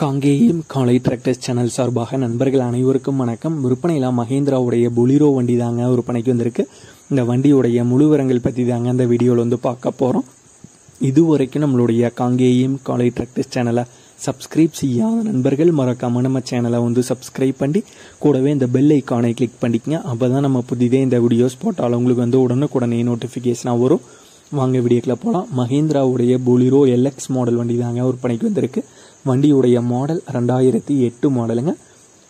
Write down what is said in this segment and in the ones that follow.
காங்கேயம் காலை tractors channel சார்பாக நண்பர்கள் அனைவருக்கும் வணக்கம். விற்பனையில் மகேந்திராவுடைய பொலிரோ வண்டி தாங்க விற்பனைக்கு வந்திருக்கு. இந்த வண்டியுடைய முழுவரங்கள் பற்றி தாங்க இந்த வீடியோவில் வந்து பார்க்க போகிறோம் இது வரைக்கும் நம்மளுடைய காங்கேயம் காலை டிராக்டர்ஸ் சேனலை சப்ஸ்கிரைப் செய்யாத நண்பர்கள் மறக்காம நம்ம சேனலை வந்து சப்ஸ்கிரைப் பண்ணி கூடவே இந்த பெல் ஐக்கானை கிளிக் பண்ணிக்கங்க. அப்போ தான் நம்ம புதிதே இந்த வீடியோஸ் போட்டாலும் உங்களுக்கு வந்து உடனுக்குடனே நோட்டிஃபிகேஷனாக வரும். வாங்க வீடியோக்கில் போகலாம் மஹேந்திராவுடைய பொலிரோ எல்எக்ஸ் மாடல் வண்டி தாங்க விற்பனைக்கு வந்திருக்கு. வண்டியுடைய மாடல் ரெண்டாயிரத்தி எட்டு மாடலுங்க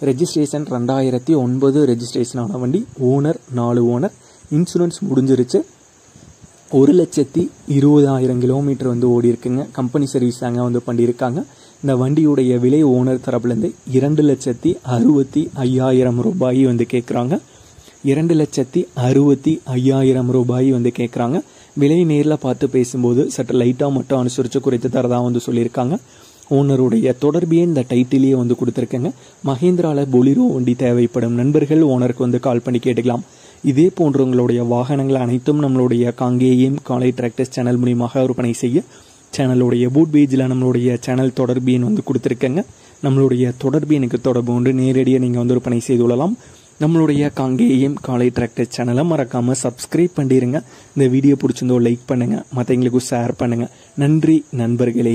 ரெஜிஸ்ட்ரேஷன் ரெண்டாயிரத்தி ஒன்பது ரெஜிஸ்ட்ரேஷனான வண்டி. ஓனர் நாலு ஓனர் இன்சூரன்ஸ் முடிஞ்சிருச்சு. ஒரு லட்சத்தி இருபதாயிரம் கிலோமீட்டர் வந்து ஓடி இருக்குங்க. கம்பெனி சர்வீஸ் தாங்க வந்து பண்ணியிருக்காங்க. இந்த வண்டியுடைய விலை ஓனர் தரப்புலேருந்து இரண்டு லட்சத்தி அறுபத்தி ஐயாயிரம் ரூபாய் வந்து கேட்குறாங்க இரண்டு லட்சத்தி அறுபத்தி ஐயாயிரம் ரூபாய் வந்து கேட்குறாங்க விலை நேரில் பார்த்து பேசும்போது சற்று லைட்டாக மட்டும் அனுசரித்து குறைத்து தரதாக வந்து சொல்லியிருக்காங்க. ஓனருடைய தொடர்பையே இந்த டைட்டிலேயே வந்து கொடுத்துருக்கேங்க. மஹேந்திராவில் பொலிரோ வண்டி தேவைப்படும் நண்பர்கள் ஓனருக்கு வந்து கால் பண்ணி கேட்டுக்கலாம். இதே போன்ற உங்களுடைய வாகனங்கள் அனைத்தும் நம்மளுடைய காங்கேயம் காலை டிராக்டர்ஸ் சேனல் மூலியமாக விற்பனை செய்ய சேனலுடைய பூட் பேஜில் நம்மளுடைய சேனல் தொடர்பு எண் வந்து கொடுத்துருக்கேங்க. நம்மளுடைய தொடர்பு எனக்கு தொடர்பு ஒன்று நேரடியாக நீங்கள் வந்து விற்பனை செய்து கொள்ளலாம். நம்மளுடைய காங்கேயம் காலை டிராக்டர் சேனலை மறக்காமல் சப்ஸ்கிரைப் பண்ணிடுங்க இந்த வீடியோ பிடிச்சிருந்தோ லைக் பண்ணுங்கள் மற்றவங்களுக்கும் ஷேர் பண்ணுங்கள் நன்றி நண்பர்களே.